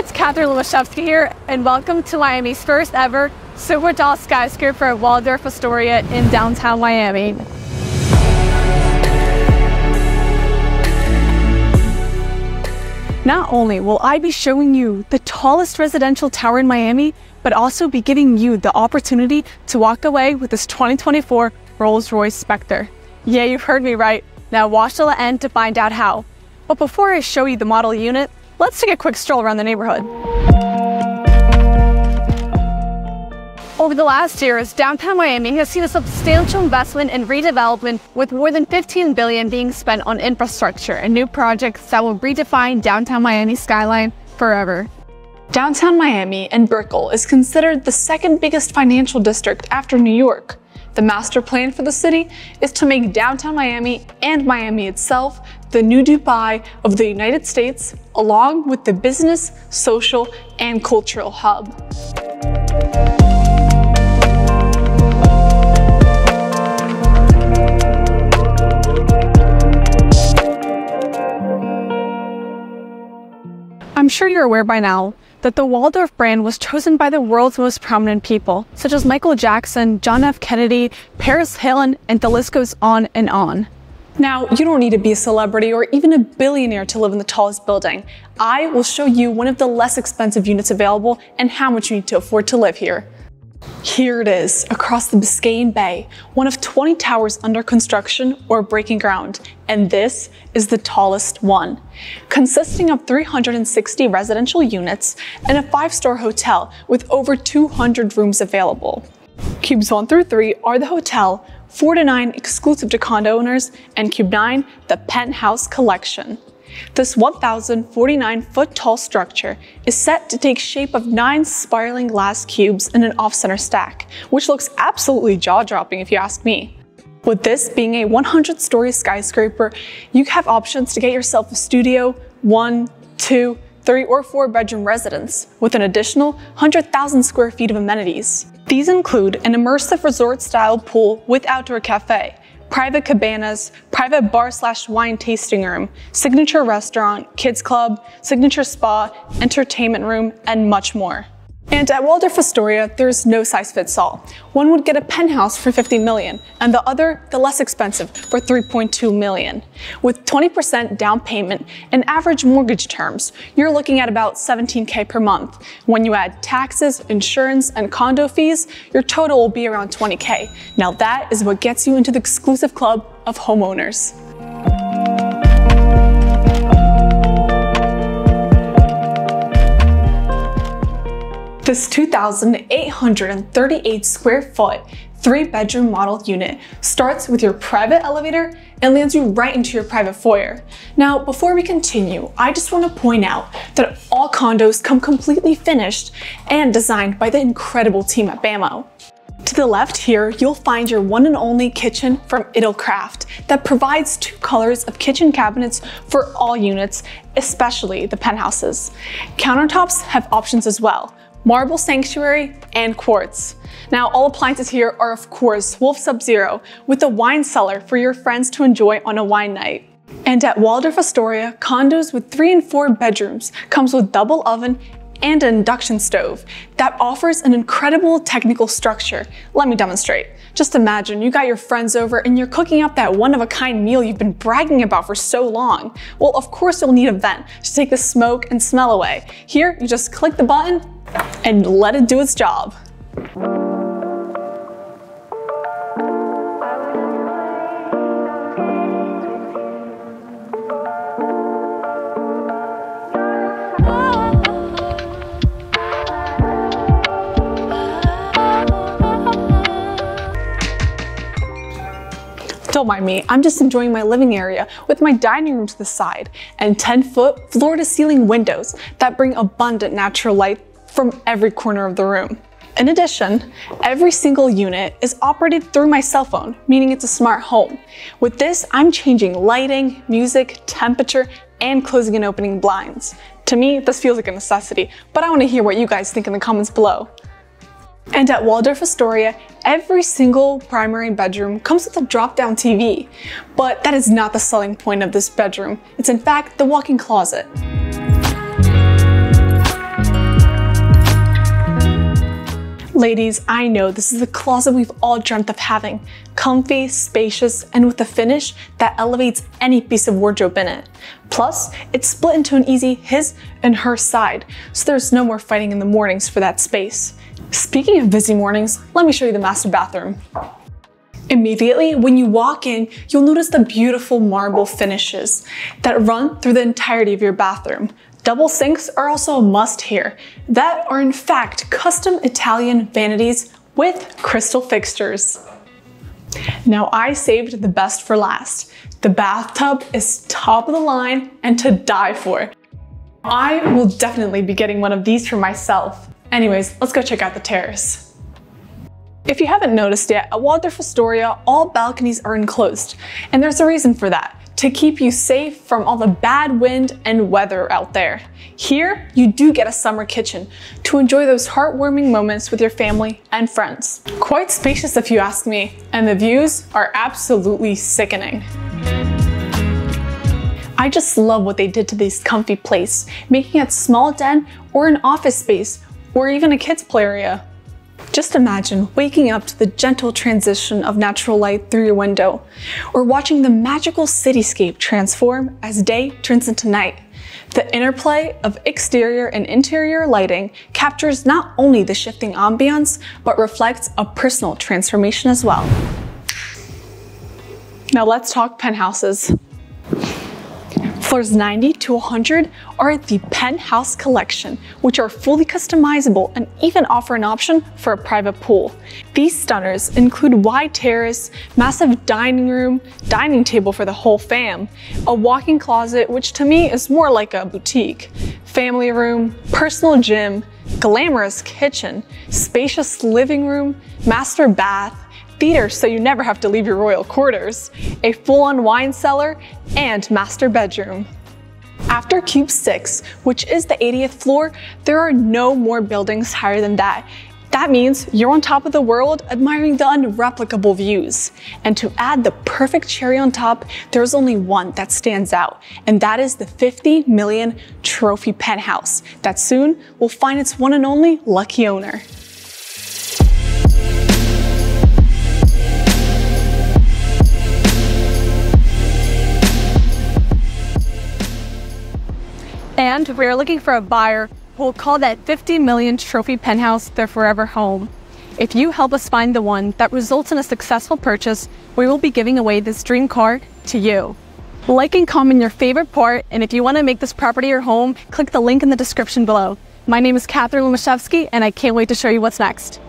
It's Catherine Lemeshevski here, and welcome to Miami's first ever super tall skyscraper at Waldorf Astoria in downtown Miami. Not only will I be showing you the tallest residential tower in Miami, but also be giving you the opportunity to walk away with this 2024 Rolls-Royce Spectre. Yeah, you've heard me right. Now watch till the end to find out how. But before I show you the model unit, let's take a quick stroll around the neighborhood. Over the last years, downtown Miami has seen a substantial investment in redevelopment with more than 15 billion being spent on infrastructure and new projects that will redefine downtown Miami skyline forever. Downtown Miami and Brickell is considered the second biggest financial district after New York. The master plan for the city is to make downtown Miami and Miami itself the new Dubai of the United States, along with the business, social, and cultural hub. I'm sure you're aware by now that the Waldorf brand was chosen by the world's most prominent people, such as Michael Jackson, John F. Kennedy, Paris Hilton, and the list goes on and on. Now, you don't need to be a celebrity or even a billionaire to live in the tallest building. I will show you one of the less expensive units available and how much you need to afford to live here. Here it is, across the Biscayne Bay, one of 20 towers under construction or breaking ground, and this is the tallest one. Consisting of 360 residential units and a five-star hotel with over 200 rooms available. Cubes 1 through 3 are the hotel, 4 to 9 exclusive to condo owners, and Cube 9 the penthouse collection. This 1,049 foot tall structure is set to take shape of nine spiraling glass cubes in an off-center stack, which looks absolutely jaw-dropping if you ask me. With this being a 100 story skyscraper, you have options to get yourself a studio, one, two, three, or four bedroom residence with an additional 100,000 square feet of amenities. These include an immersive resort style pool with outdoor cafe, private cabanas, private bar slash wine tasting room, signature restaurant, kids club, signature spa, entertainment room, and much more. And at Waldorf Astoria, there's no size fits all. One would get a penthouse for 50 million, and the other, the less expensive, for 3.2 million. With 20% down payment and average mortgage terms, you're looking at about 17k per month. When you add taxes, insurance, and condo fees, your total will be around 20k. Now that is what gets you into the exclusive club of homeowners. This 2,838 square foot, three bedroom model unit starts with your private elevator and lands you right into your private foyer. Now, before we continue, I just want to point out that all condos come completely finished and designed by the incredible team at BAMO. To the left here, you'll find your one and only kitchen from Italkraft that provides two colors of kitchen cabinets for all units, especially the penthouses. Countertops have options as well, marble sanctuary, and quartz. Now, all appliances here are of course Wolf Sub-Zero with a wine cellar for your friends to enjoy on a wine night. And at Waldorf Astoria, condos with three and four bedrooms comes with double oven and an induction stove that offers an incredible technical structure. Let me demonstrate. Just imagine you got your friends over and you're cooking up that one-of-a-kind meal you've been bragging about for so long. Well, of course you'll need a vent to take the smoke and smell away. Here, you just click the button and let it do its job. Don't mind me, I'm just enjoying my living area with my dining room to the side and 10 foot floor to ceiling windows that bring abundant natural light from every corner of the room. In addition, every single unit is operated through my cell phone, meaning it's a smart home. With this, I'm changing lighting, music, temperature, and closing and opening blinds. To me, this feels like a necessity, but I want to hear what you guys think in the comments below. And at Waldorf Astoria, every single primary bedroom comes with a drop-down TV. But that is not the selling point of this bedroom. It's in fact the walk-in closet. Ladies, I know this is the closet we've all dreamt of having. Comfy, spacious, and with a finish that elevates any piece of wardrobe in it. Plus, it's split into an easy his and her side, so there's no more fighting in the mornings for that space. Speaking of busy mornings, let me show you the master bathroom. Immediately, when you walk in, you'll notice the beautiful marble finishes that run through the entirety of your bathroom. Double sinks are also a must here, that are in fact custom Italian vanities with crystal fixtures. Now I saved the best for last. The bathtub is top of the line and to die for. I will definitely be getting one of these for myself. Anyways, let's go check out the terrace. If you haven't noticed yet, at Waldorf Astoria, all balconies are enclosed, and there's a reason for that to keep you safe from all the bad wind and weather out there. Here, you do get a summer kitchen to enjoy those heartwarming moments with your family and friends. Quite spacious if you ask me, and the views are absolutely sickening. I just love what they did to this comfy place, making it small den or an office space, or even a kids play area. Just imagine waking up to the gentle transition of natural light through your window, or watching the magical cityscape transform as day turns into night. The interplay of exterior and interior lighting captures not only the shifting ambiance, but reflects a personal transformation as well. Now let's talk penthouses. Floors 90 to 100 are the penthouse collection, which are fully customizable and even offer an option for a private pool. These stunners include wide terrace, massive dining room, dining table for the whole fam, a walk-in closet, which to me is more like a boutique, family room, personal gym, glamorous kitchen, spacious living room, master bath, theater so you never have to leave your royal quarters, a full-on wine cellar, and master bedroom. After Cube 6, which is the 80th floor, there are no more buildings higher than that. That means you're on top of the world admiring the unreplicable views. And to add the perfect cherry on top, there's only one that stands out, and that is the 50 million trophy penthouse that soon will find its one and only lucky owner. And we are looking for a buyer who will call that 50 million trophy penthouse their forever home. If you help us find the one that results in a successful purchase, we will be giving away this dream car to you. Like and comment your favorite part, and if you want to make this property your home, click the link in the description below. My name is Catherine Lemeshevski, and I can't wait to show you what's next.